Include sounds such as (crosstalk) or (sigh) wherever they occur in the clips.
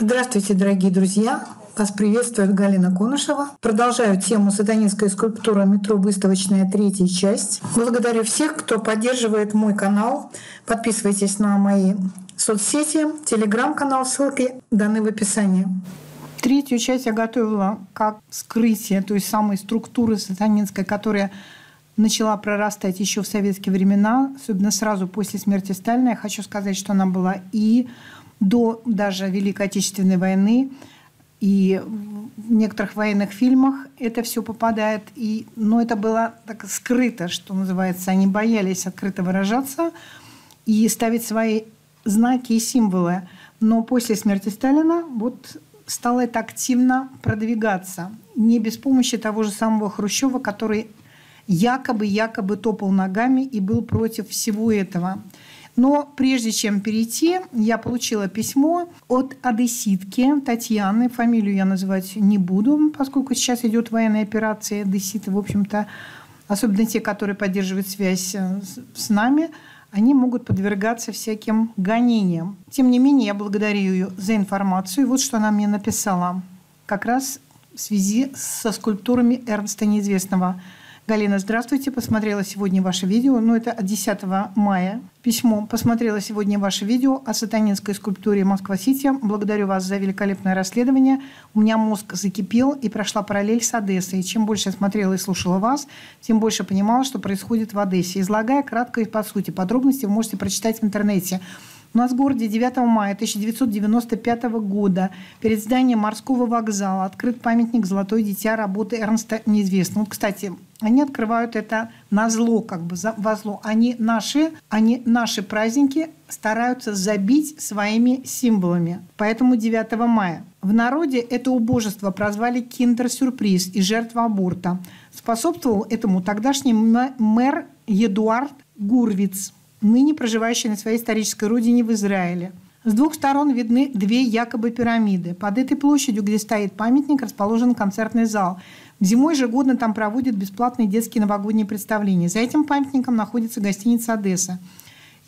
Здравствуйте, дорогие друзья! Вас приветствует Галина Конышева. Продолжаю тему «Сатанинская скульптура. Метро. Выставочная. Третья часть». Благодарю всех, кто поддерживает мой канал. Подписывайтесь на мои соцсети, телеграм-канал, ссылки даны в описании. Третью часть я готовила как скрытие той самой структуры сатанинской, которая начала прорастать еще в советские времена, особенно сразу после смерти Сталина. Я хочу сказать, что она была и до даже Великой Отечественной войны, и в некоторых военных фильмах это все попадает. И, но это было так скрыто, что называется. Они боялись открыто выражаться и ставить свои знаки и символы. Но после смерти Сталина вот стало это активно продвигаться. Не без помощи того же самого Хрущева, который якобы, якобы топал ногами и был против всего этого. Но прежде чем перейти, я получила письмо от одесситки Татьяны. Фамилию я называть не буду, поскольку сейчас идет военная операция. Одесситы, в общем-то, особенно те, которые поддерживают связь э, с нами, они могут подвергаться всяким гонениям. Тем не менее, я благодарю ее за информацию. И вот что она мне написала. Как раз в связи со скульптурами Эрнста Неизвестного – Галина, здравствуйте. Посмотрела сегодня ваше видео. Ну, это от 10 мая. Письмо. Посмотрела сегодня ваше видео о сатанинской скульптуре Москва-Сити. Благодарю вас за великолепное расследование. У меня мозг закипел и прошла параллель с Одессой. Чем больше я смотрела и слушала вас, тем больше понимала, что происходит в Одессе. Излагая кратко и по сути. Подробности вы можете прочитать в интернете. У нас в городе 9 мая 1995 года перед зданием морского вокзала открыт памятник «Золотое дитя» работы Эрнста Неизвестного. Вот, кстати, они открывают это на зло, как бы во зло. Они наши, они наши праздники стараются забить своими символами. Поэтому 9 мая. В народе это убожество прозвали киндер-сюрприз и жертва аборта. Способствовал этому тогдашний мэр Едуард Гурвиц – ныне проживающий на своей исторической родине в Израиле. С двух сторон видны две якобы пирамиды. Под этой площадью, где стоит памятник, расположен концертный зал. Зимой ежегодно там проводят бесплатные детские новогодние представления. За этим памятником находится гостиница «Одесса».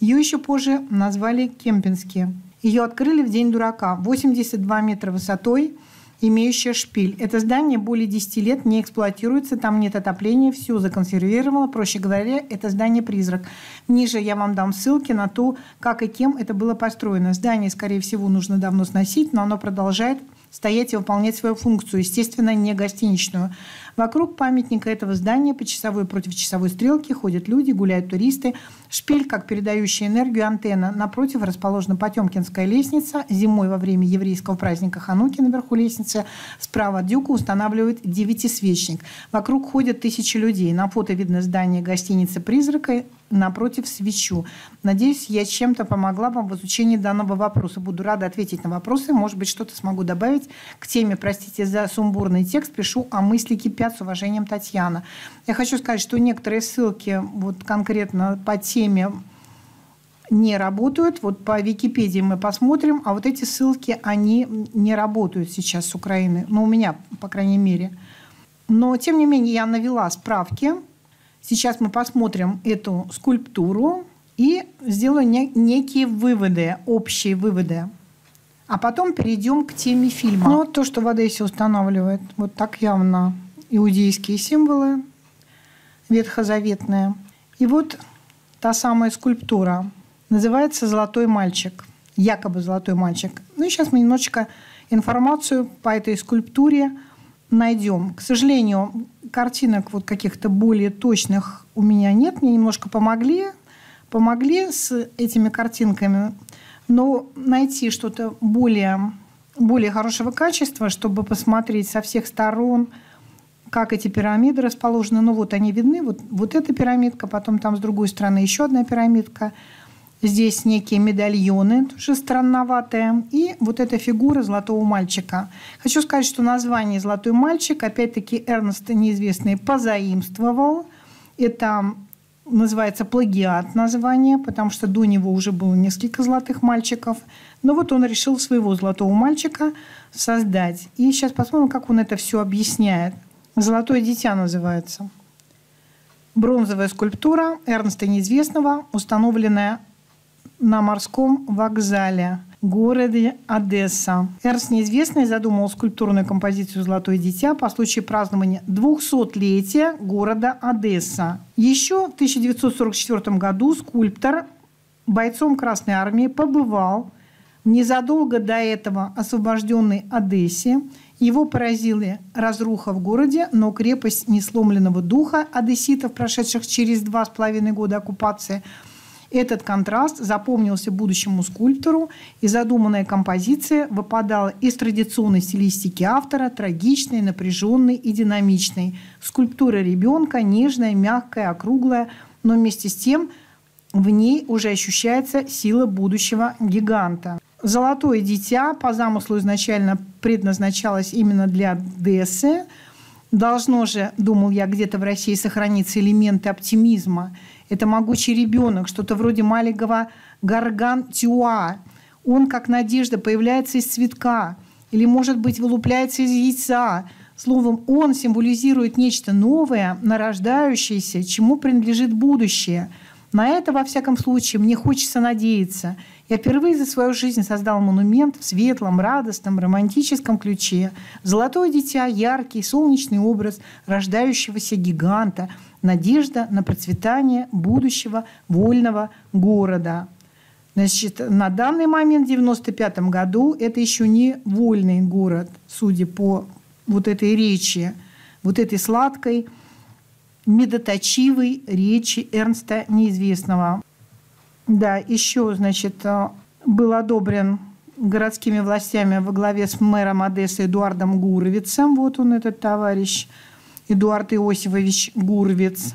Ее еще позже назвали Кемпински. Ее открыли в День дурака. 82 метра высотой – имеющая шпиль. Это здание более 10 лет не эксплуатируется, там нет отопления, все законсервировано. Проще говоря, это здание-призрак. Ниже я вам дам ссылки на то, как и кем это было построено. Здание, скорее всего, нужно давно сносить, но оно продолжает стоять и выполнять свою функцию, естественно, не гостиничную. Вокруг памятника этого здания по часовой против часовой стрелки ходят люди, гуляют туристы. Шпиль, как передающая энергию антенна. Напротив расположена Потемкинская лестница. Зимой во время еврейского праздника Хануки наверху лестницы справа от дюка устанавливают девятисвечник. Вокруг ходят тысячи людей. На фото видно здание гостиницы «Призрака» напротив свечу. Надеюсь, я чем-то помогла вам в изучении данного вопроса. Буду рада ответить на вопросы. Может быть, что-то смогу добавить к теме. Простите за сумбурный текст. Пишу, а мысли кипят с уважением Татьяна. Я хочу сказать, что некоторые ссылки вот конкретно по теме не работают. Вот по Википедии мы посмотрим, а вот эти ссылки, они не работают сейчас с Украины. Ну, у меня, по крайней мере. Но, тем не менее, я навела справки. Сейчас мы посмотрим эту скульптуру и сделаю не, некие выводы, общие выводы. А потом перейдем к теме фильма. Ну, то, что в Одессе устанавливает, вот так явно иудейские символы ветхозаветные. И вот та самая скульптура. Называется «Золотой мальчик». Якобы «Золотой мальчик». Ну и сейчас мы немножечко информацию по этой скульптуре найдем. К сожалению, картинок вот каких-то более точных у меня нет. Мне немножко помогли. Помогли с этими картинками. Но найти что-то более, более хорошего качества, чтобы посмотреть со всех сторон – как эти пирамиды расположены. Ну вот они видны. Вот, вот эта пирамидка, потом там с другой стороны еще одна пирамидка. Здесь некие медальоны, тоже странноватые. И вот эта фигура золотого мальчика. Хочу сказать, что название «Золотой мальчик» опять-таки Эрнест неизвестный позаимствовал. Это называется плагиат название, потому что до него уже было несколько золотых мальчиков. Но вот он решил своего золотого мальчика создать. И сейчас посмотрим, как он это все объясняет. «Золотое дитя» называется. Бронзовая скульптура Эрнста Неизвестного, установленная на морском вокзале. городе Одесса. Эрнст Неизвестный задумал скульптурную композицию «Золотое дитя» по случаю празднования 200-летия города Одесса. Еще в 1944 году скульптор бойцом Красной Армии побывал незадолго до этого освобожденной Одессе. Его поразили разруха в городе, но крепость несломленного духа одесситов, прошедших через два с половиной года оккупации, этот контраст запомнился будущему скульптору, и задуманная композиция выпадала из традиционной стилистики автора, трагичной, напряженной и динамичной. Скульптура ребенка нежная, мягкая, округлая, но вместе с тем в ней уже ощущается сила будущего гиганта. «Золотое дитя» по замыслу изначально предназначалось именно для Одессы. Должно же, думал я, где-то в России сохраниться элементы оптимизма. Это могучий ребенок, что-то вроде маленького гаргантюа. Он, как надежда, появляется из цветка или, может быть, вылупляется из яйца. Словом, он символизирует нечто новое, нарождающееся, чему принадлежит будущее. На это, во всяком случае, мне хочется надеяться – я впервые за свою жизнь создал монумент в светлом, радостном, романтическом ключе. Золотое дитя – яркий, солнечный образ рождающегося гиганта, надежда на процветание будущего вольного города. Значит, на данный момент, в 1995 году, это еще не вольный город, судя по вот этой речи, вот этой сладкой, медоточивой речи Эрнста Неизвестного. Да, еще, значит, э, был одобрен городскими властями во главе с мэром Одессы Эдуардом Гуровицем. Вот он, этот товарищ, Эдуард Иосифович Гуровиц.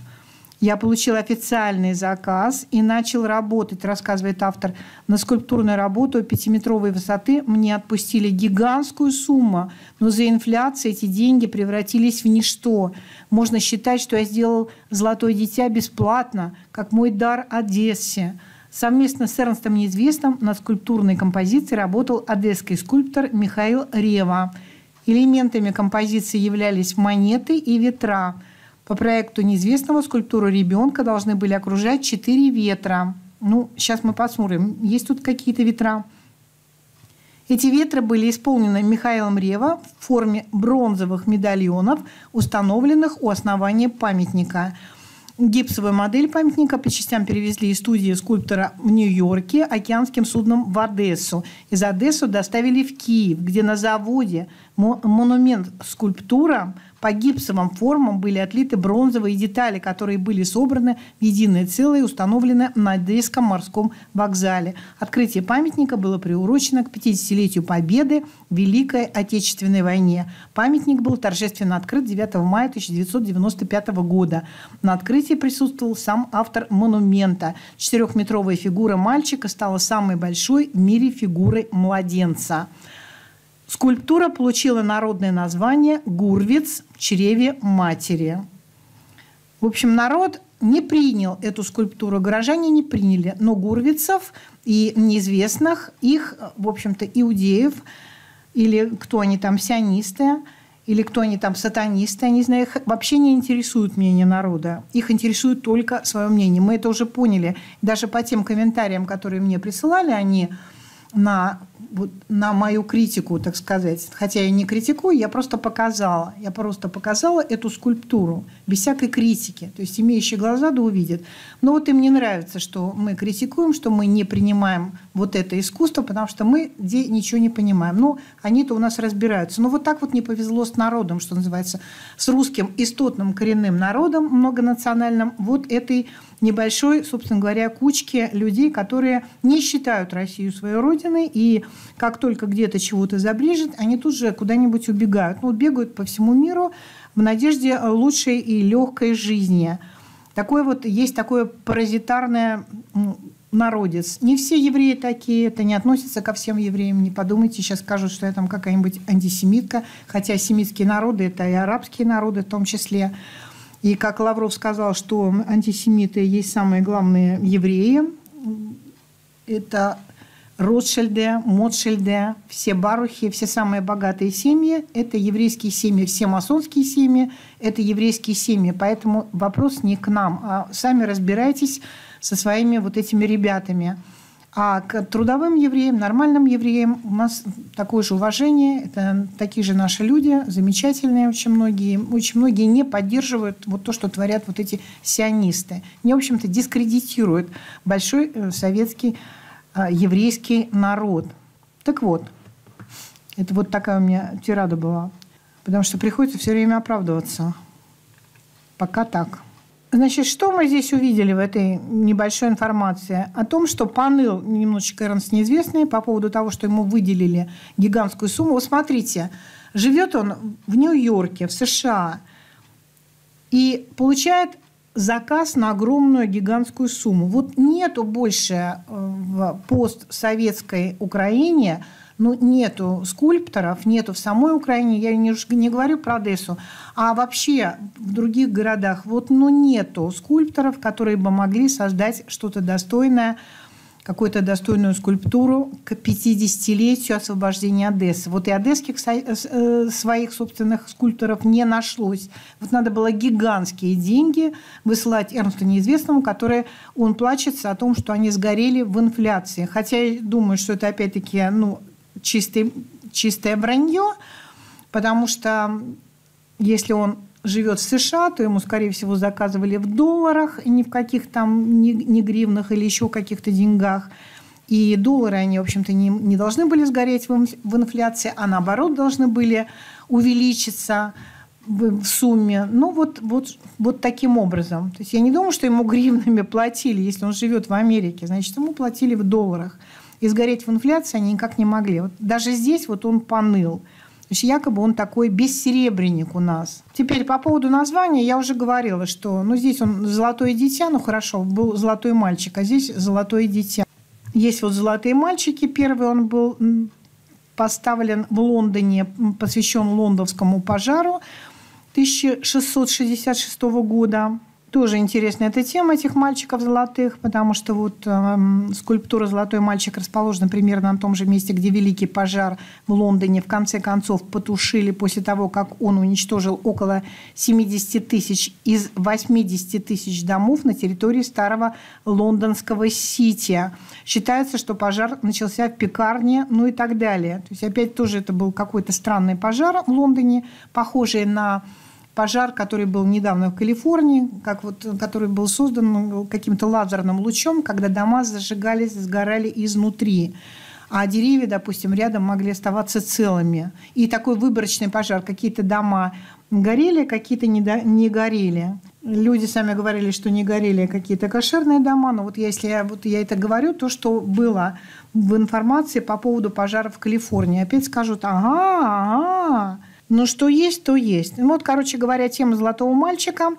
Я получил официальный заказ и начал работать, рассказывает автор, на скульптурную работу пятиметровой высоты. Мне отпустили гигантскую сумму, но за инфляцией эти деньги превратились в ничто. Можно считать, что я сделал «Золотое дитя» бесплатно, как мой дар Одессе. Совместно с Эрнстом Неизвестным над скульптурной композицией работал одесский скульптор Михаил Рева. Элементами композиции являлись монеты и ветра. По проекту неизвестного скульптуру ребенка должны были окружать четыре ветра. Ну, сейчас мы посмотрим, есть тут какие-то ветра. Эти ветры были исполнены Михаилом Рева в форме бронзовых медальонов, установленных у основания памятника – Гипсовую модель памятника по частям перевезли из студии скульптора в Нью-Йорке океанским судном в Одессу. Из Одессу доставили в Киев, где на заводе монумент скульптура по гипсовым формам были отлиты бронзовые детали, которые были собраны в единое целое и установлены на Одесском морском вокзале. Открытие памятника было приурочено к 50-летию Победы в Великой Отечественной войне. Памятник был торжественно открыт 9 мая 1995 года. На открытии присутствовал сам автор монумента. Четырехметровая фигура мальчика стала самой большой в мире фигурой младенца. Скульптура получила народное название «Гурвиц в чреве матери». В общем, народ не принял эту скульптуру, горожане не приняли, но гурвицев и неизвестных, их, в общем-то, иудеев, или кто они там, сионисты, или кто они там, сатанисты, я не знаю, их вообще не интересует мнение народа. Их интересует только свое мнение. Мы это уже поняли. Даже по тем комментариям, которые мне присылали, они на на мою критику, так сказать. Хотя я не критикую, я просто показала. Я просто показала эту скульптуру без всякой критики. То есть имеющие глаза да увидят. Но вот им не нравится, что мы критикуем, что мы не принимаем вот это искусство, потому что мы где ничего не понимаем. Ну, они-то у нас разбираются. Но вот так вот не повезло с народом, что называется, с русским истотным коренным народом многонациональным. Вот этой небольшой, собственно говоря, кучке людей, которые не считают Россию своей родиной, и как только где-то чего-то забрежет, они тут же куда-нибудь убегают. Ну, бегают по всему миру в надежде лучшей и легкой жизни. Такое вот, есть такое паразитарное народец. Не все евреи такие, это не относится ко всем евреям. Не подумайте, сейчас скажут, что я там какая-нибудь антисемитка, хотя семитские народы – это и арабские народы в том числе. И как Лавров сказал, что антисемиты есть самые главные евреи, это Ротшильды, Мотшильды, все барухи, все самые богатые семьи – это еврейские семьи, все масонские семьи – это еврейские семьи. Поэтому вопрос не к нам, а сами разбирайтесь со своими вот этими ребятами. А к трудовым евреям, нормальным евреям у нас такое же уважение. Это такие же наши люди, замечательные очень многие. Очень многие не поддерживают вот то, что творят вот эти сионисты. Не, в общем-то, дискредитируют большой э, советский э, еврейский народ. Так вот, это вот такая у меня тирада была. Потому что приходится все время оправдываться. Пока так. Значит, что мы здесь увидели в этой небольшой информации? О том, что Паныл, немножечко Эрнст неизвестный, по поводу того, что ему выделили гигантскую сумму. Вот смотрите, живет он в Нью-Йорке, в США, и получает заказ на огромную гигантскую сумму. Вот нету больше э, в постсоветской Украине ну, нету скульпторов, нету в самой Украине, я не, не говорю про Одессу, а вообще в других городах, вот, ну, нету скульпторов, которые бы могли создать что-то достойное, какую-то достойную скульптуру к 50-летию освобождения Одессы. Вот и одесских э, своих собственных скульпторов не нашлось. Вот надо было гигантские деньги высылать Эрнсту Неизвестному, которые он плачется о том, что они сгорели в инфляции. Хотя я думаю, что это опять-таки ну, чистый, чистое вранье, потому что если он живет в США, то ему, скорее всего, заказывали в долларах, и ни в каких там ни, ни гривнах или еще каких-то деньгах. И доллары, они, в общем-то, не, не должны были сгореть в, в инфляции, а наоборот должны были увеличиться в, в сумме. Ну, вот, вот, вот таким образом. То есть я не думаю, что ему (laughs) гривнами платили, если он живет в Америке. Значит, ему платили в долларах и сгореть в инфляции они никак не могли. Вот даже здесь вот он поныл. То есть якобы он такой бессеребренник у нас. Теперь по поводу названия я уже говорила, что ну, здесь он золотое дитя, ну хорошо, был золотой мальчик, а здесь золотое дитя. Есть вот золотые мальчики. Первый он был поставлен в Лондоне, посвящен лондонскому пожару 1666 года. Тоже интересная эта тема этих мальчиков золотых, потому что вот э, скульптура «Золотой мальчик» расположена примерно на том же месте, где Великий пожар в Лондоне в конце концов потушили после того, как он уничтожил около 70 тысяч из 80 тысяч домов на территории старого лондонского Сити. Считается, что пожар начался в пекарне, ну и так далее. То есть опять тоже это был какой-то странный пожар в Лондоне, похожий на пожар, который был недавно в Калифорнии, как вот, который был создан каким-то лазерным лучом, когда дома зажигались, сгорали изнутри. А деревья, допустим, рядом могли оставаться целыми. И такой выборочный пожар. Какие-то дома горели, какие-то не, до... не горели. Люди сами говорили, что не горели какие-то кошерные дома. Но вот если я, вот я это говорю, то, что было в информации по поводу пожара в Калифорнии, опять скажут, ага, ага, но что есть, то есть. Вот, короче говоря, тема «Золотого мальчика»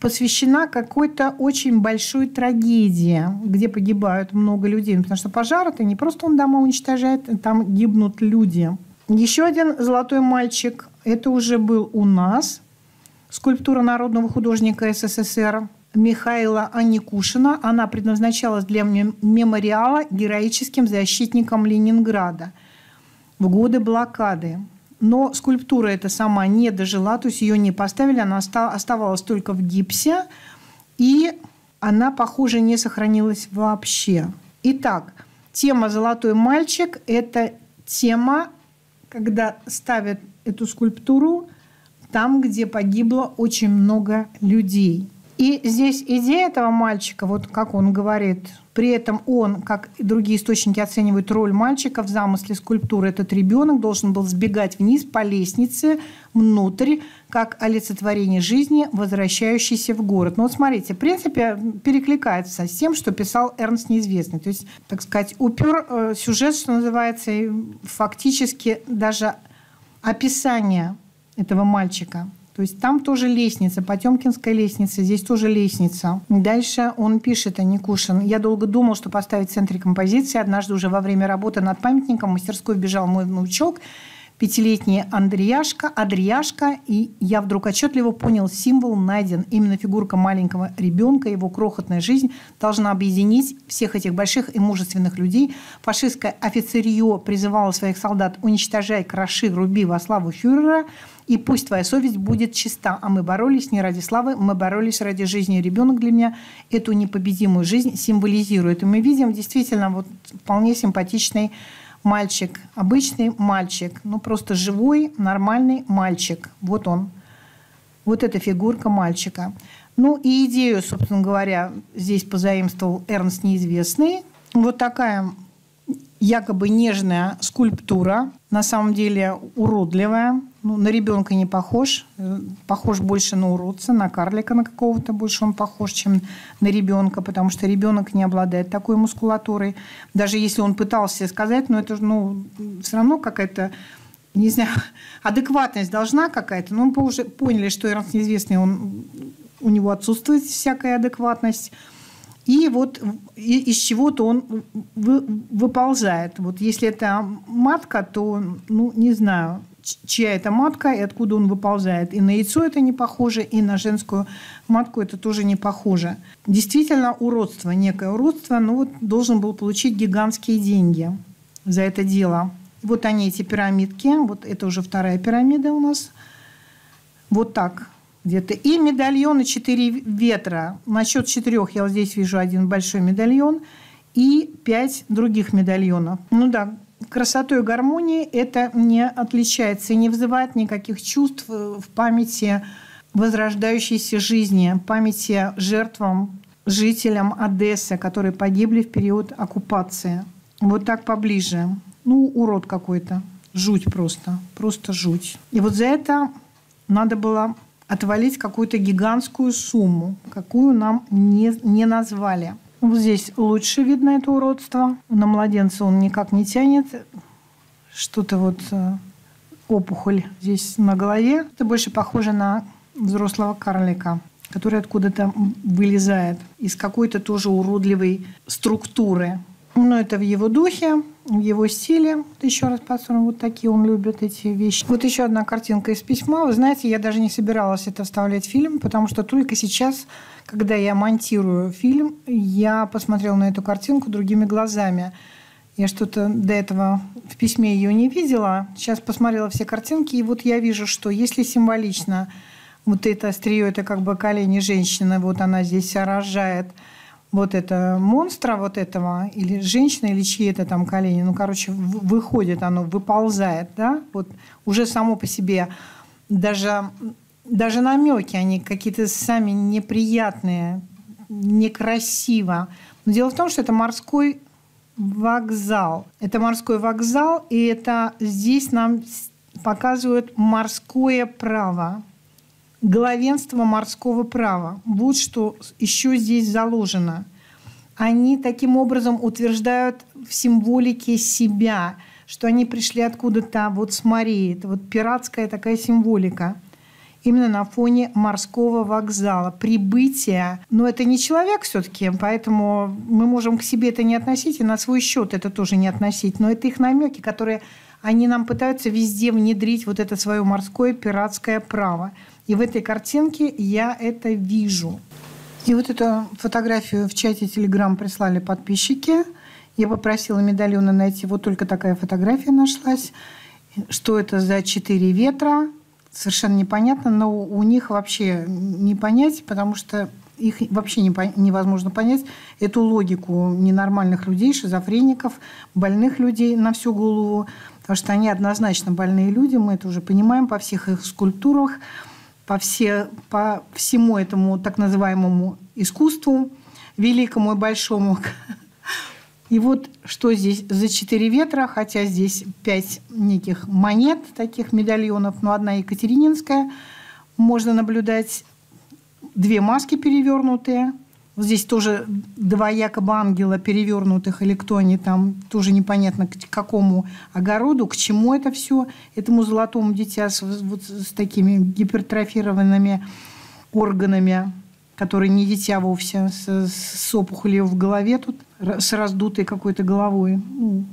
посвящена какой-то очень большой трагедии, где погибают много людей. Потому что пожар – это не просто он дома уничтожает, там гибнут люди. Еще один «Золотой мальчик» – это уже был у нас. Скульптура народного художника СССР Михаила Аникушина. Она предназначалась для мемориала героическим защитникам Ленинграда в годы блокады. Но скульптура эта сама не дожила, то есть ее не поставили, она оставалась только в гипсе, и она, похоже, не сохранилась вообще. Итак, тема «Золотой мальчик» – это тема, когда ставят эту скульптуру там, где погибло очень много людей – и здесь идея этого мальчика, вот как он говорит, при этом он, как и другие источники, оценивают роль мальчика в замысле скульптуры. Этот ребенок должен был сбегать вниз по лестнице внутрь, как олицетворение жизни, возвращающейся в город. Ну вот смотрите, в принципе, перекликается с тем, что писал Эрнст Неизвестный. То есть, так сказать, упер э, сюжет, что называется, и фактически даже описание этого мальчика – то есть там тоже лестница, Потемкинская лестница, здесь тоже лестница. Дальше он пишет, Аникушин. Я долго думал, что поставить в центре композиции. Однажды уже во время работы над памятником в мастерской бежал мой внучок, пятилетний Андреяшка, Адрияшка, и я вдруг отчетливо понял, символ найден. Именно фигурка маленького ребенка, его крохотная жизнь должна объединить всех этих больших и мужественных людей. Фашистское офицерье призывало своих солдат уничтожай, кроши, руби во славу фюрера, и пусть твоя совесть будет чиста. А мы боролись не ради славы, мы боролись ради жизни. Ребенок для меня эту непобедимую жизнь символизирует. И мы видим действительно вот вполне симпатичный мальчик, обычный мальчик, ну просто живой, нормальный мальчик. Вот он. Вот эта фигурка мальчика. Ну и идею, собственно говоря, здесь позаимствовал Эрнст Неизвестный. Вот такая якобы нежная скульптура, на самом деле уродливая. Ну, на ребенка не похож. Похож больше на уродца, на карлика на какого-то больше он похож, чем на ребенка, потому что ребенок не обладает такой мускулатурой. Даже если он пытался сказать, но это ну, все равно какая-то не знаю, (laughs) адекватность должна какая-то. Но мы уже поняли, что Иранс неизвестный, он, у него отсутствует всякая адекватность. И вот из чего-то он вы, выползает. Вот если это матка, то, ну, не знаю, чья это матка и откуда он выползает. И на яйцо это не похоже, и на женскую матку это тоже не похоже. Действительно, уродство, некое уродство, но вот должен был получить гигантские деньги за это дело. Вот они, эти пирамидки. Вот это уже вторая пирамида у нас. Вот так где-то. И медальоны «Четыре ветра». На счет четырех я вот здесь вижу один большой медальон и пять других медальонов. Ну да, красотой и гармонией это не отличается и не вызывает никаких чувств в памяти возрождающейся жизни, памяти жертвам, жителям Одессы, которые погибли в период оккупации. Вот так поближе. Ну, урод какой-то. Жуть просто. Просто жуть. И вот за это надо было отвалить какую-то гигантскую сумму, какую нам не, не назвали. Вот здесь лучше видно это уродство. На младенца он никак не тянет. Что-то вот э, опухоль здесь на голове. Это больше похоже на взрослого карлика, который откуда-то вылезает из какой-то тоже уродливой структуры. Но это в его духе в его стиле. Еще раз посмотрим, вот такие он любит эти вещи. Вот еще одна картинка из письма. Вы знаете, я даже не собиралась это вставлять в фильм, потому что только сейчас, когда я монтирую фильм, я посмотрела на эту картинку другими глазами. Я что-то до этого в письме ее не видела. Сейчас посмотрела все картинки, и вот я вижу, что если символично вот это острие, это как бы колени женщины, вот она здесь рожает – вот это монстра вот этого, или женщина, или чьи это там колени, ну, короче, выходит оно, выползает, да, вот уже само по себе даже, даже намеки, они какие-то сами неприятные, некрасиво. Но дело в том, что это морской вокзал. Это морской вокзал, и это здесь нам показывают морское право главенство морского права. Вот что еще здесь заложено. Они таким образом утверждают в символике себя, что они пришли откуда-то вот с морей. Это вот пиратская такая символика именно на фоне морского вокзала, прибытия. Но это не человек все-таки, поэтому мы можем к себе это не относить, и на свой счет это тоже не относить. Но это их намеки, которые они нам пытаются везде внедрить вот это свое морское пиратское право. И в этой картинке я это вижу. И вот эту фотографию в чате Телеграм прислали подписчики. Я попросила медальона найти. Вот только такая фотография нашлась. Что это за четыре ветра? Совершенно непонятно, но у них вообще не понять, потому что их вообще не, невозможно понять, эту логику ненормальных людей, шизофреников, больных людей на всю голову, потому что они однозначно больные люди, мы это уже понимаем по всех их скульптурах по, все, по всему этому так называемому искусству, великому и большому. (laughs) И вот что здесь за четыре ветра, хотя здесь пять неких монет, таких медальонов, но одна екатерининская, можно наблюдать две маски перевернутые – вот здесь тоже два якобы ангела перевернутых, или кто они там, тоже непонятно к какому огороду, к чему это все, этому золотому дитя с, вот, с такими гипертрофированными органами, которые не дитя вовсе, с, с опухолью в голове тут, с раздутой какой-то головой. Ну,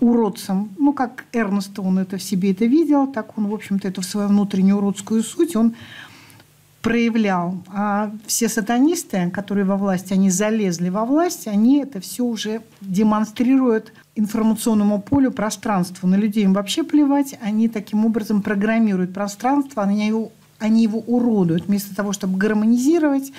уродцем. Ну, как Эрнест, он это в себе это видел, так он, в общем-то, эту свою внутреннюю уродскую суть, он проявлял. А все сатанисты, которые во власти, они залезли во власть, они это все уже демонстрируют информационному полю, пространству. На людей им вообще плевать. Они таким образом программируют пространство, они его, они его уродуют. Вместо того, чтобы гармонизировать,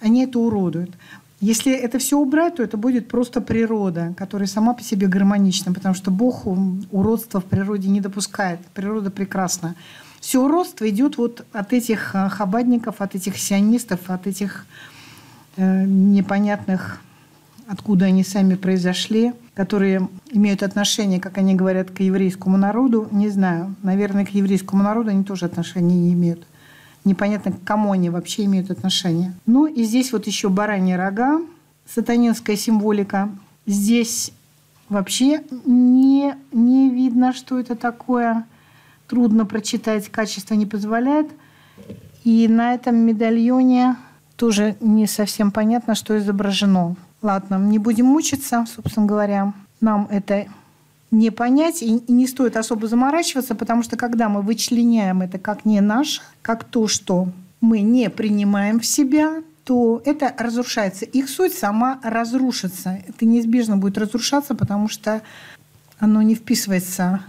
они это уродуют. Если это все убрать, то это будет просто природа, которая сама по себе гармонична, потому что Бог уродства в природе не допускает. Природа прекрасна все уродство идет вот от этих э, хабадников, от этих сионистов, от этих э, непонятных, откуда они сами произошли, которые имеют отношение, как они говорят, к еврейскому народу. Не знаю, наверное, к еврейскому народу они тоже отношения не имеют. Непонятно, к кому они вообще имеют отношение. Ну и здесь вот еще бараньи рога, сатанинская символика. Здесь вообще не, не видно, что это такое трудно прочитать, качество не позволяет. И на этом медальоне тоже не совсем понятно, что изображено. Ладно, не будем мучиться, собственно говоря. Нам это не понять и не стоит особо заморачиваться, потому что когда мы вычленяем это как не наш, как то, что мы не принимаем в себя, то это разрушается. Их суть сама разрушится. Это неизбежно будет разрушаться, потому что оно не вписывается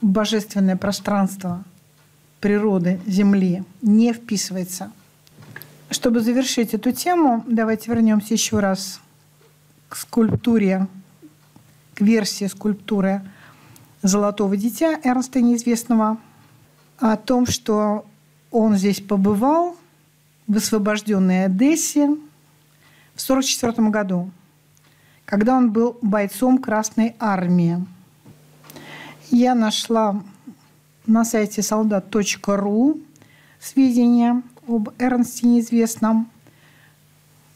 божественное пространство природы Земли не вписывается. Чтобы завершить эту тему, давайте вернемся еще раз к скульптуре, к версии скульптуры «Золотого дитя» Эрнста Неизвестного, о том, что он здесь побывал в освобожденной Одессе в 1944 году, когда он был бойцом Красной Армии – я нашла на сайте солдат.ру сведения об Эрнсте неизвестном.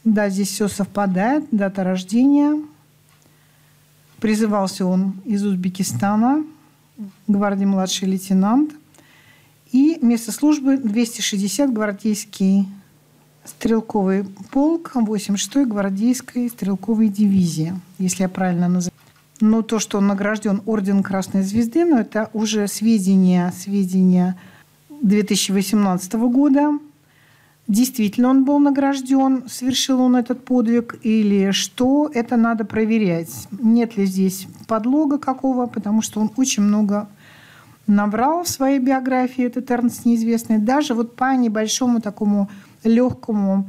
Да, здесь все совпадает. Дата рождения. Призывался он из Узбекистана, гвардии младший лейтенант. И место службы 260 гвардейский стрелковый полк 86-й гвардейской стрелковой дивизии, если я правильно называю. Но то, что он награжден Орден Красной Звезды, но это уже сведения, сведения 2018 года. Действительно он был награжден, совершил он этот подвиг или что, это надо проверять. Нет ли здесь подлога какого, потому что он очень много набрал в своей биографии, этот Эрнст неизвестный. Даже вот по небольшому такому легкому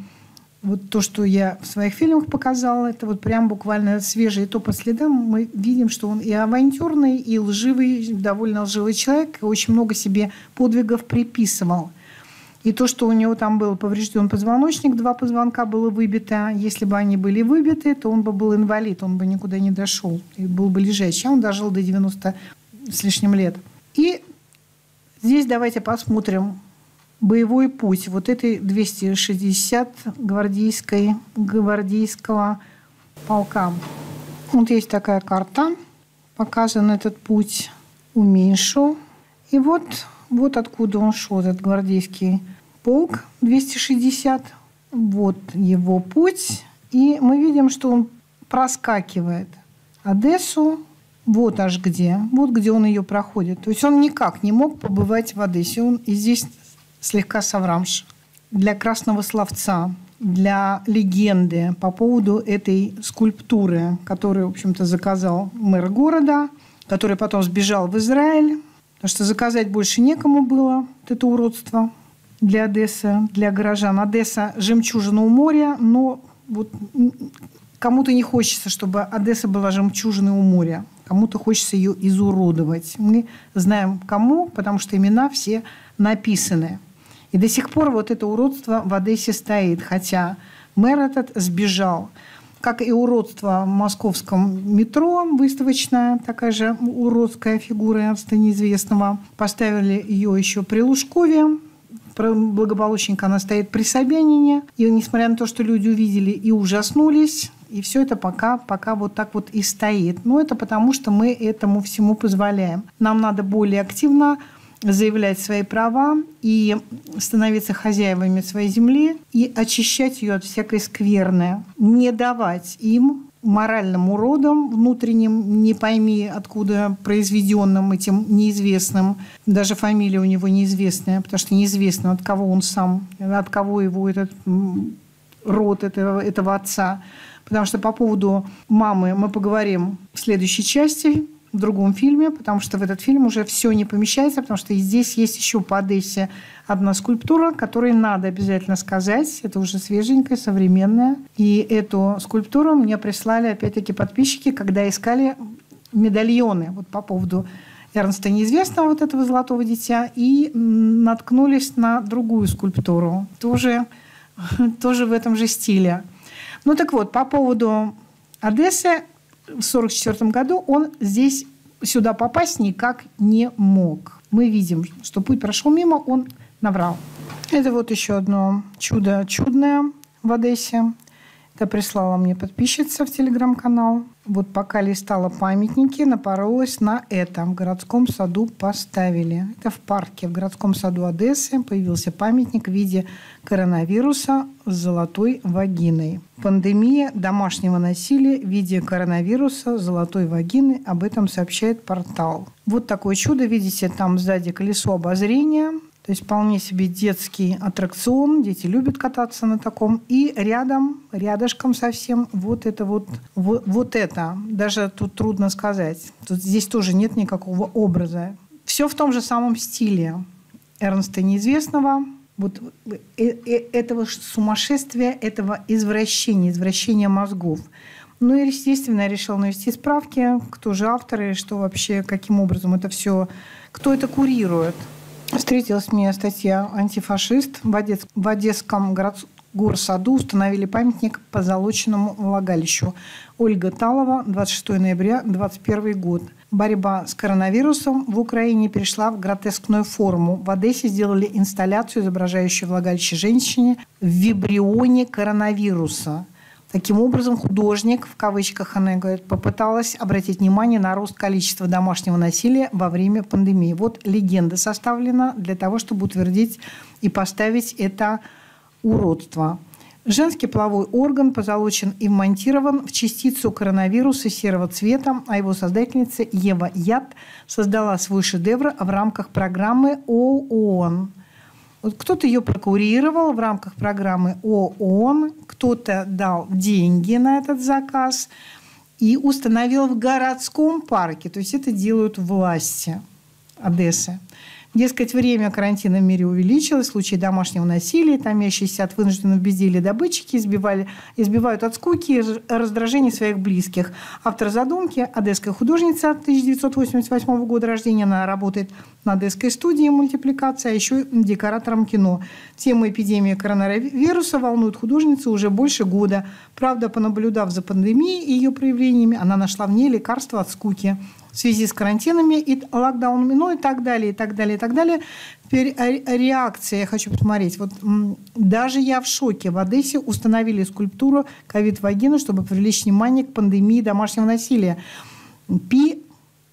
вот то, что я в своих фильмах показала, это вот прям буквально свежее. То по следам мы видим, что он и авантюрный, и лживый, довольно лживый человек, и очень много себе подвигов приписывал. И то, что у него там был поврежден позвоночник, два позвонка было выбито. Если бы они были выбиты, то он бы был инвалид, он бы никуда не дошел. И был бы лежачий. А он дожил до 90 с лишним лет. И здесь давайте посмотрим, боевой путь вот этой 260 гвардейской, гвардейского полка. Вот есть такая карта, показан этот путь, уменьшу. И вот, вот откуда он шел, этот гвардейский полк 260. Вот его путь. И мы видим, что он проскакивает Одессу, вот аж где, вот где он ее проходит. То есть он никак не мог побывать в Одессе. Он и здесь слегка соврамш. Для красного словца, для легенды по поводу этой скульптуры, которую, в общем-то, заказал мэр города, который потом сбежал в Израиль, потому что заказать больше некому было вот это уродство для Одессы, для горожан. Одесса – жемчужина у моря, но вот кому-то не хочется, чтобы Одесса была жемчужиной у моря. Кому-то хочется ее изуродовать. Мы знаем кому, потому что имена все написаны. И до сих пор вот это уродство в Одессе стоит, хотя мэр этот сбежал. Как и уродство в московском метро, выставочная такая же уродская фигура Эрнста Неизвестного. Поставили ее еще при Лужкове, благополучненько она стоит при Собянине. И несмотря на то, что люди увидели и ужаснулись, и все это пока, пока вот так вот и стоит. Но это потому, что мы этому всему позволяем. Нам надо более активно заявлять свои права и становиться хозяевами своей земли и очищать ее от всякой скверны, не давать им моральным уродом внутренним, не пойми откуда произведенным этим неизвестным. Даже фамилия у него неизвестная, потому что неизвестно, от кого он сам, от кого его этот род этого, этого отца. Потому что по поводу мамы мы поговорим в следующей части в другом фильме, потому что в этот фильм уже все не помещается, потому что и здесь есть еще по Одессе одна скульптура, которую надо обязательно сказать. Это уже свеженькая, современная. И эту скульптуру мне прислали, опять-таки, подписчики, когда искали медальоны вот по поводу Эрнста Неизвестного, вот этого «Золотого дитя», и наткнулись на другую скульптуру, тоже, (laughs) тоже в этом же стиле. Ну так вот, по поводу Одессы, 1944 году он здесь сюда попасть никак не мог. Мы видим, что путь прошел мимо, он наврал. Это вот еще одно чудо чудное в Одессе. Это прислала мне подписчица в телеграм-канал. Вот пока листала памятники, напоролась на это. В городском саду поставили. Это в парке. В городском саду Одессы появился памятник в виде коронавируса с золотой вагиной. Пандемия домашнего насилия в виде коронавируса с золотой вагины. Об этом сообщает портал. Вот такое чудо. Видите, там сзади колесо обозрения. То есть вполне себе детский аттракцион, дети любят кататься на таком. И рядом, рядышком совсем вот это вот, вот, вот это. Даже тут трудно сказать. Тут здесь тоже нет никакого образа. Все в том же самом стиле Эрнста Неизвестного, вот э, э, этого сумасшествия, этого извращения, извращения мозгов. Ну и, естественно, я решила навести справки, кто же авторы, что вообще, каким образом это все, кто это курирует. Встретилась мне статья «Антифашист». В, Одесс... в Одесском город... горсаду установили памятник по залоченному влагалищу. Ольга Талова, 26 ноября 2021 год. Борьба с коронавирусом в Украине перешла в гротескную форму. В Одессе сделали инсталляцию, изображающую влагалище женщине в вибрионе коронавируса – Таким образом, художник, в кавычках она говорит, попыталась обратить внимание на рост количества домашнего насилия во время пандемии. Вот легенда составлена для того, чтобы утвердить и поставить это уродство. Женский половой орган позолочен и вмонтирован в частицу коронавируса серого цвета, а его создательница Ева Яд создала свой шедевр в рамках программы ООН – вот кто-то ее прокурировал в рамках программы ООН, кто-то дал деньги на этот заказ и установил в городском парке. То есть это делают власти Одессы. Дескать, время карантина в мире увеличилось, случаи домашнего насилия, томящиеся от вынужденного безделия добытчики избивали, избивают от скуки и раздражения своих близких. Автор задумки – одесская художница 1988 года рождения. Она работает на одесской студии мультипликация, а еще декоратором кино. Тема эпидемии коронавируса волнует художницу уже больше года. Правда, понаблюдав за пандемией и ее проявлениями, она нашла в ней лекарство от скуки в связи с карантинами и локдаунами, ну и так далее, и так далее, и так далее. Теперь реакция, я хочу посмотреть. Вот даже я в шоке. В Одессе установили скульптуру ковид-вагины, чтобы привлечь внимание к пандемии домашнего насилия. Пи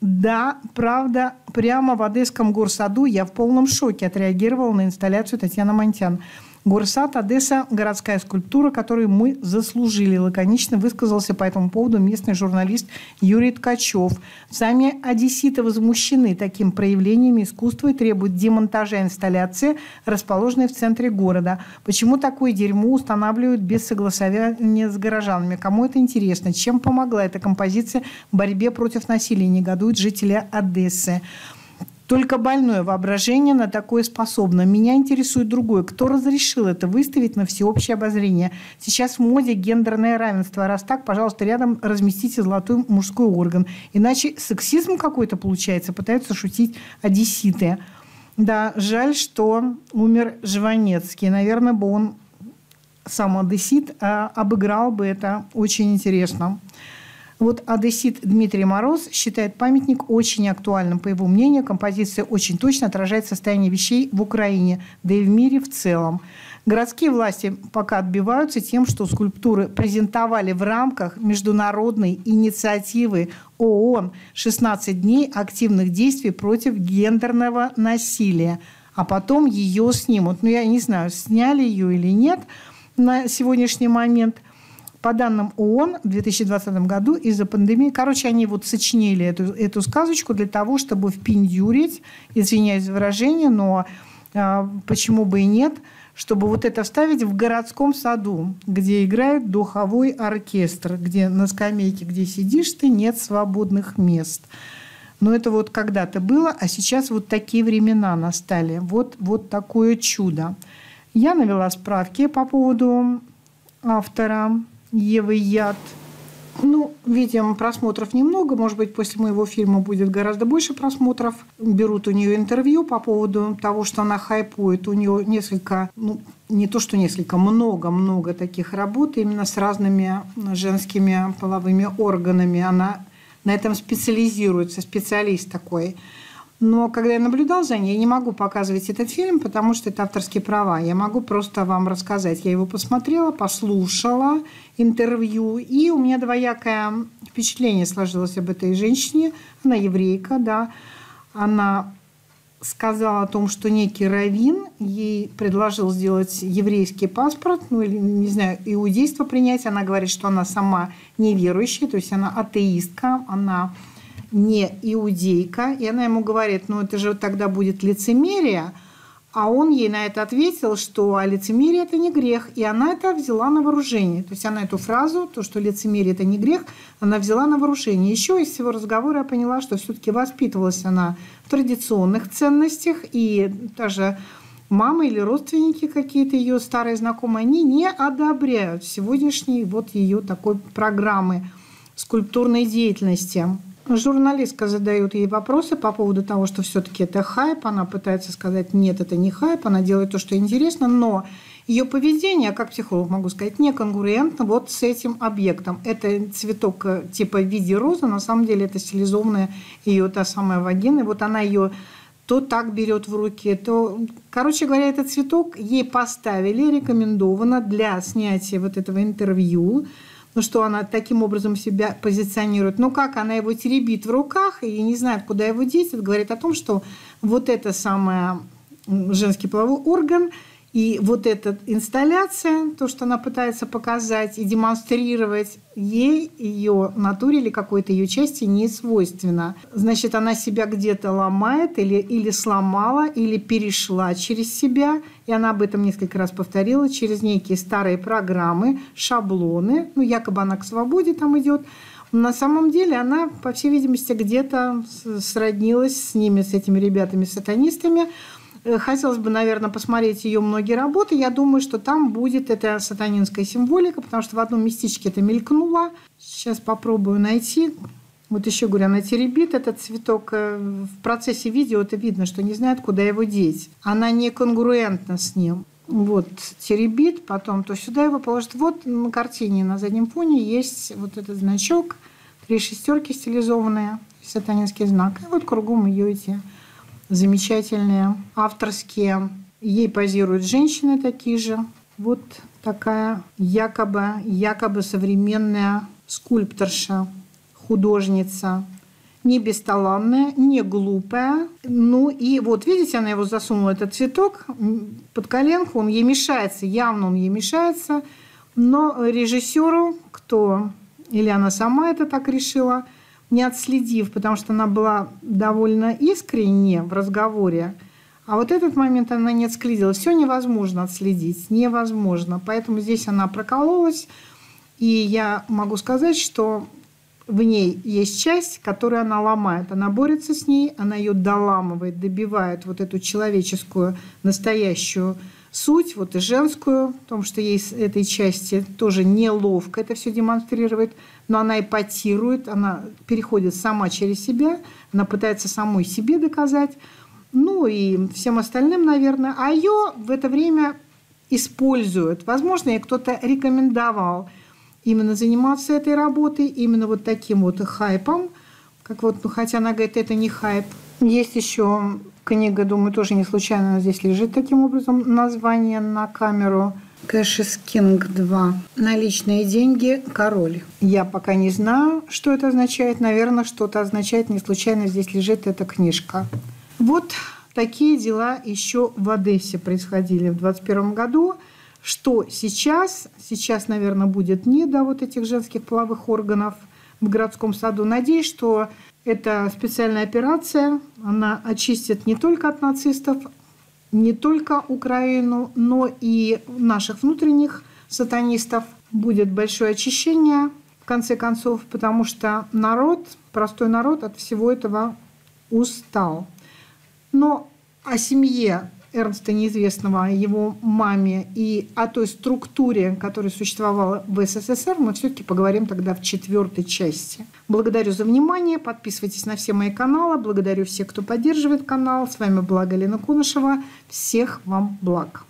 да, правда, прямо в Одесском горсаду я в полном шоке отреагировала на инсталляцию Татьяны Монтян. Горсад Одесса – городская скульптура, которую мы заслужили. Лаконично высказался по этому поводу местный журналист Юрий Ткачев. Сами одесситы возмущены таким проявлением искусства и требуют демонтажа инсталляции, расположенной в центре города. Почему такое дерьмо устанавливают без согласования с горожанами? Кому это интересно? Чем помогла эта композиция в борьбе против насилия? Негодуют жители Одессы. Только больное воображение на такое способно. Меня интересует другое. Кто разрешил это выставить на всеобщее обозрение? Сейчас в моде гендерное равенство. Раз так, пожалуйста, рядом разместите золотой мужской орган. Иначе сексизм какой-то получается. Пытаются шутить одесситы. Да, жаль, что умер Жванецкий. Наверное, бы он сам одессит а обыграл бы это очень интересно. Вот одессит Дмитрий Мороз считает памятник очень актуальным. По его мнению, композиция очень точно отражает состояние вещей в Украине, да и в мире в целом. Городские власти пока отбиваются тем, что скульптуры презентовали в рамках международной инициативы ООН «16 дней активных действий против гендерного насилия», а потом ее снимут. Ну, я не знаю, сняли ее или нет на сегодняшний момент – По данным ООН, в 2020 году из-за пандемии... Короче, они вот сочинили эту, эту сказочку для того, чтобы впендюрить, извиняюсь за выражение, но а, почему бы и нет, чтобы вот это вставить в городском саду, где играет духовой оркестр, где на скамейке, где сидишь ты, нет свободных мест. Но это вот когда-то было, а сейчас вот такие времена настали. Вот, вот такое чудо. Я навела справки по поводу автора Евы Яд. Ну, видим, просмотров немного. Может быть, после моего фильма будет гораздо больше просмотров. Берут у нее интервью по поводу того, что она хайпует. У нее несколько, ну, не то что несколько, много-много таких работ именно с разными женскими половыми органами. Она на этом специализируется, специалист такой. Но когда я наблюдал за ней, я не могу показывать этот фильм, потому что это авторские права. Я могу просто вам рассказать. Я его посмотрела, послушала интервью, и у меня двоякое впечатление сложилось об этой женщине. Она еврейка, да. Она сказала о том, что некий раввин ей предложил сделать еврейский паспорт, ну или, не знаю, иудейство принять. Она говорит, что она сама неверующая, то есть она атеистка, она не иудейка, и она ему говорит, ну это же тогда будет лицемерие, а он ей на это ответил, что а лицемерие – это не грех. И она это взяла на вооружение. То есть она эту фразу, то, что лицемерие – это не грех, она взяла на вооружение. Еще из всего разговора я поняла, что все-таки воспитывалась она в традиционных ценностях. И даже мама или родственники какие-то ее старые знакомые, они не одобряют сегодняшней вот ее такой программы скульптурной деятельности. Журналистка задает ей вопросы по поводу того, что все-таки это хайп. Она пытается сказать, нет, это не хайп, она делает то, что интересно, но ее поведение, как психолог могу сказать, не конкурентно вот с этим объектом. Это цветок э, типа в виде розы, на самом деле это стилизованная ее та самая вагина. Вот она ее то так берет в руки, то... Короче говоря, этот цветок ей поставили, рекомендовано для снятия вот этого интервью ну что она таким образом себя позиционирует. Ну как она его теребит в руках и не знает, куда его деть, это говорит о том, что вот это самое женский половой орган – и вот эта инсталляция, то, что она пытается показать и демонстрировать, ей, ее натуре или какой-то ее части не свойственно. Значит, она себя где-то ломает или, или сломала, или перешла через себя. И она об этом несколько раз повторила через некие старые программы, шаблоны. Ну, якобы она к свободе там идет. На самом деле она, по всей видимости, где-то сроднилась с ними, с этими ребятами-сатанистами. Э, хотелось бы, наверное, посмотреть ее многие работы. Я думаю, что там будет эта сатанинская символика, потому что в одном местечке это мелькнуло. Сейчас попробую найти. Вот еще говорю, она теребит этот цветок. Э, в процессе видео это видно, что не знает, куда его деть. Она не конгруентна с ним. Вот, теребит, потом то сюда его положит. Вот на картине на заднем фоне есть вот этот значок, три шестерки стилизованные, сатанинский знак. И вот кругом ее эти замечательные, авторские. Ей позируют женщины такие же. Вот такая якобы, якобы современная скульпторша, художница. Не бесталанная, не глупая. Ну и вот, видите, она его засунула, этот цветок, под коленку. Он ей мешается, явно он ей мешается. Но режиссеру, кто, или она сама это так решила – не отследив, потому что она была довольно искренне в разговоре, а вот этот момент она не отследила. Все невозможно отследить, невозможно. Поэтому здесь она прокололась. И я могу сказать, что в ней есть часть, которую она ломает. Она борется с ней, она ее доламывает, добивает вот эту человеческую, настоящую суть, вот и женскую, потому что ей с этой части тоже неловко это все демонстрировать но она эпатирует, она переходит сама через себя, она пытается самой себе доказать, ну и всем остальным, наверное. А ее в это время используют. Возможно, ей кто-то рекомендовал именно заниматься этой работой, именно вот таким вот хайпом, как вот, ну, хотя она говорит, это не хайп. Есть еще книга, думаю, тоже не случайно здесь лежит таким образом название на камеру – Кэшис Кинг 2. Наличные деньги – король. Я пока не знаю, что это означает. Наверное, что-то означает. Не случайно здесь лежит эта книжка. Вот такие дела еще в Одессе происходили в 2021 году. что сейчас, сейчас, наверное, будет не до вот этих женских половых органов в городском саду. Надеюсь, что эта специальная операция, она очистит не только от нацистов, не только Украину, но и наших внутренних сатанистов. Будет большое очищение, в конце концов, потому что народ, простой народ от всего этого устал. Но о семье Эрнста Неизвестного, его маме и о той структуре, которая существовала в СССР, мы все-таки поговорим тогда в четвертой части. Благодарю за внимание. Подписывайтесь на все мои каналы. Благодарю всех, кто поддерживает канал. С вами была Галина Кунышева. Всех вам благ.